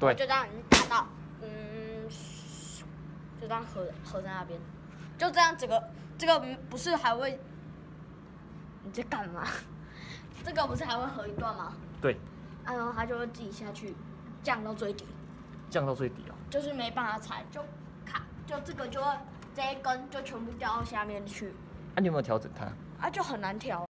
对，就这样你打到，嗯，就这样合合在那边，就这样整个这个不是还会你在干嘛？这个不是还会合一段吗？对，然后它就会自己下去，降到最低，降到最低哦，就是没办法踩，就卡，就这个就会，这一根就全部掉到下面去。啊你有没有调整它？啊，就很难调。